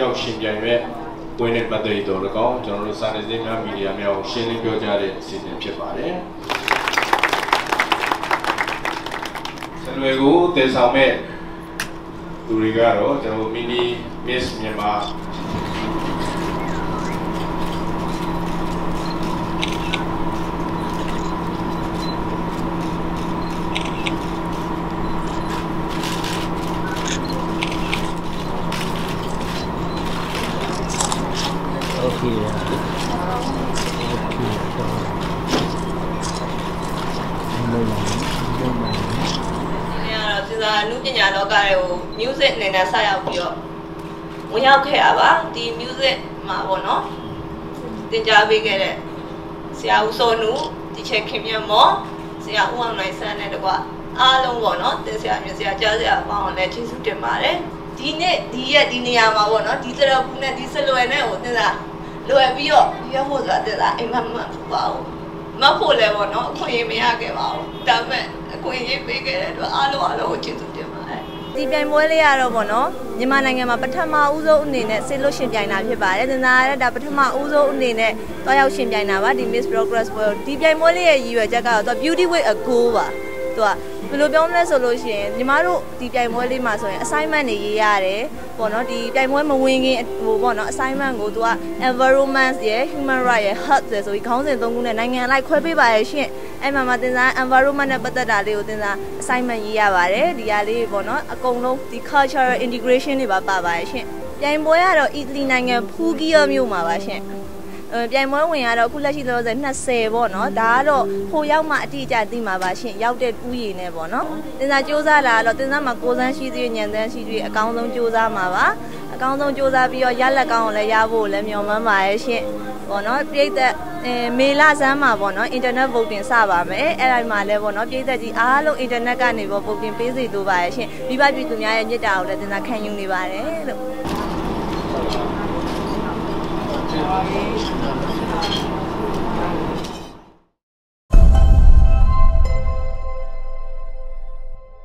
ရောက်ရှင်ပြိုင်မဲ့ပွဲနဲ့ပတ်သက်တော်လည်းကောင်းကျွန်တော်တို့စာနယ်ဇင်းများမီဒီယာများကိုရှင်းလင်းပြောကြားတဲ့အစီအစဉ်ဖြစ်ပါတယ်။ဆလွေကိုတည်ဆောင်မဲ့သူတွေကတော့ကျွန်တော်မီနီမစ်မြန်မာ Okay. Okay. Yeah, ဒီစားလူပညာလောကတွေကို music အနေနဲ့ဆက်ရောက်ပြီးတော့ဝင်ရောက်ခဲ့တာပါဒီ music မှာပေါ့နော်သင်ကြားပေးခဲ့တဲ့ဆရာဦးစောနုဒီချက်ခင်မြတ်မော်ဆရာဦးအောင်နိုင်ဆန်းနဲ့တကွအားလုံးပေါ့နော်သင်ဆရာမြဆရာကြားဆရာပေါင်းအောင်လည်းကျေးဇူးတင်ပါတယ်ဒီနေ့ဒီရက်ဒီနေရာမှာပေါ့နော်ဒီစရဘူးနဲ့ဒီစလွယ်နဲ့ဟိုသင်စား လွယ်ပြီးတော့ပြောဖို့ဆိုတာတင်စားအိမ်မမတ်ပါဘူးမဖို့လဲပေါ့နော်အခွင့်အရေးမရခဲ့ပါဘူးဒါပေမဲ့အခွင့်အရေးပေးခဲ့တဲ့အတွက်အားလုံးအားလုံးကိုကျေးဇူးတင်ပါတယ်ဒီပြိုင်ပွဲလေးကတော့ပေါ့နော်မြန်မာနိုင်ငံမှာပထမဦးဆုံးအနေနဲ့ဆေးလို့ရှင်ပြိုင်တာဖြစ်ပါတယ်။သင်သားရတဲ့ဒါပထမဦးဆုံးအနေနဲ့တွားရောက်ရှင်ပြိုင်တာပါဒီ Miss Progress ပွဲဒီပြိုင်ပွဲလေးရဲ့ရည်ရွယ်ချက်ကတော့သူ Beauty with a goal ပါ။ သူကဘယ်လိုပြောမလဲဆိုလို့ရှိရင်ညီမတို့ဒီပြိုင်ပွဲလေးမှာဆိုရင် assignment တွေရေးရတယ်ပေါ့နော်ဒီပြိုင်ပွဲမဝင်ခင်ဟိုပေါ့နော် assignment ကိုသူက environment ရယ် human right ရယ် health ရယ်ဆိုပြီးခေါင်းစဉ်၃ခုနဲ့နိုင်ငံလိုက်ခွဲပေးပါရဲ့ရှင်အဲ့မှာမှသင်စား environment နဲ့ပတ်သက်တာလေးကိုသင်စား assignment ရေးရပါတယ်ဒီဟာလေးပေါ့နော်အကုန်လုံးဒီ cultural integration တွေပါပါပါရဲ့ရှင်ပြိုင်ပွဲကတော့ Italy နိုင်ငံဖူဂီယာမြို့မှာပါရှင်အဲ ပြိုင်ပွဲဝင်ရတော့အခုလက်ရှိလောလောဆယ်20ပေါ့နော်ဒါကတော့ဟိုရောက်မှအတိအကျသိမှာပါရှင်ရောက်တဲ့ဥယျာဉ်နဲ့ပေါ့နော်တင်စားစ조사လာတော့တင်စားမှာကိုစမ်းရှိသေးညံတန်းရှိသေးအကောင်းဆုံးစ조사မှာပါအကောင်းဆုံးစ조사ပြီးတော့ရလက်ကောင်းကိုလည်းရဖို့လည်းမျှော်မှန်းပါရဲ့ရှင်ပေါ့နော်ပြိတ်သက်အဲမေလာစမ်းမှာပေါ့နော် internet voting စပါမယ်အဲ့ဒါမှလည်းပေါ့နော်ပြိတ်သက်ကြီးအားလုံး internet ကနေပေါ့ voting ပေးစီတို့ပါရဲ့ရှင်မိဘပြည်သူများရဲ့မြစ်တာကိုလည်းတင်စားခံယူနေပါတယ်လို့ Thank you.